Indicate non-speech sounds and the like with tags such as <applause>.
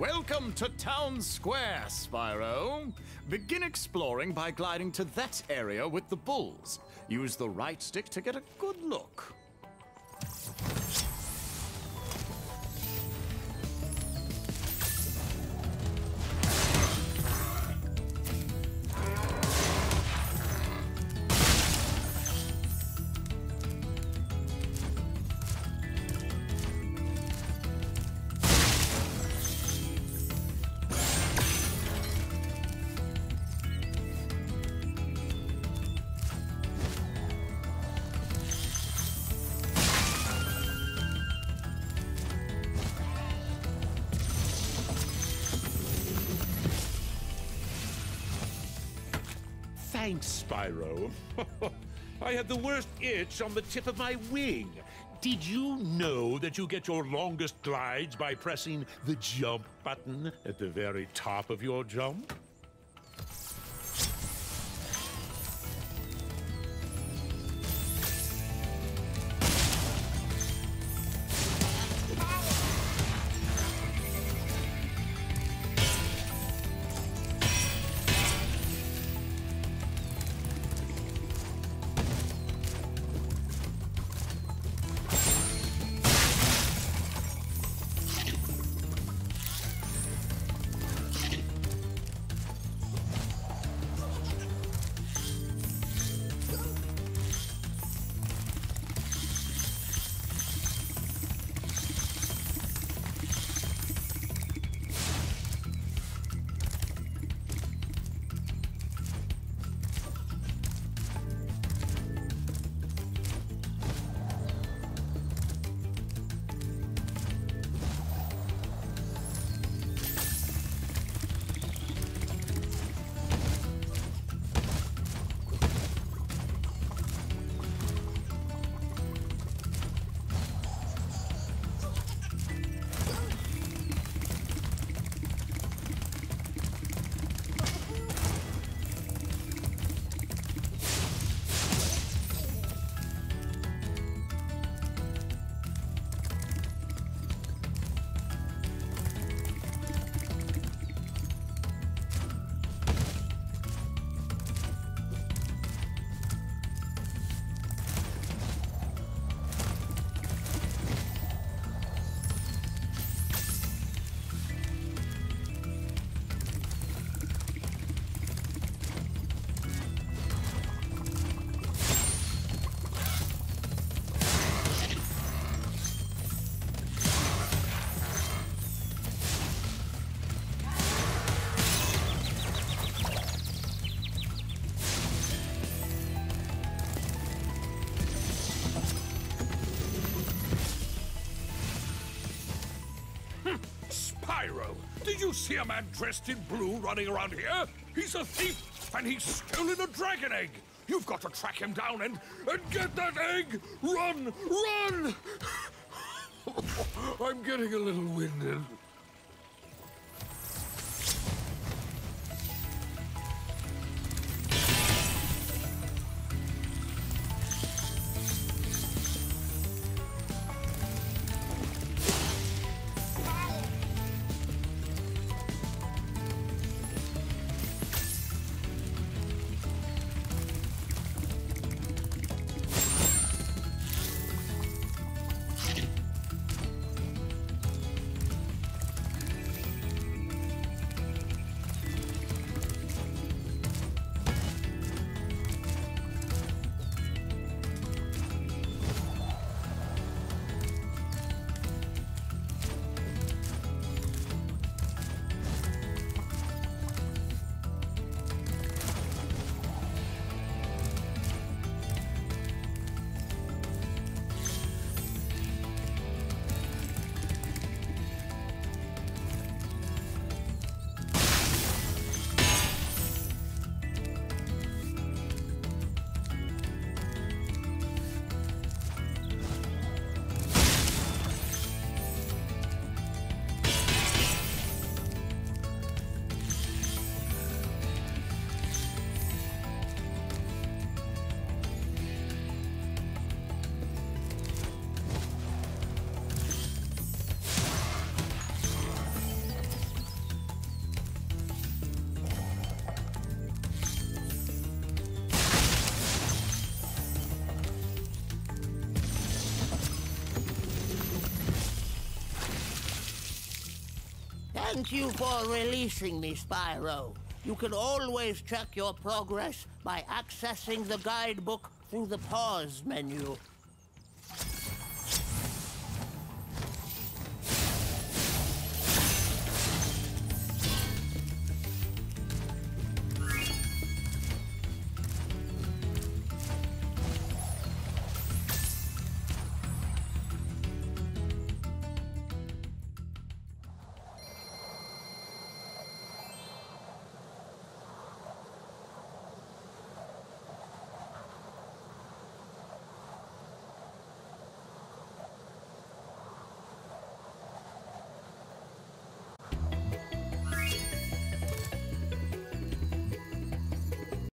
Welcome to Town Square, Spyro. Begin exploring by gliding to that area with the bulls. Use the right stick to get a good look. Thanks, Spyro. <laughs> I had the worst itch on the tip of my wing. Did you know that you get your longest glides by pressing the jump button at the very top of your jump? Spyro, did you see a man dressed in blue running around here? He's a thief, and he's stolen a dragon egg. You've got to track him down and, and get that egg! Run! Run! <laughs> I'm getting a little winded. Thank you for releasing me, Spyro. You can always check your progress by accessing the guidebook through the pause menu.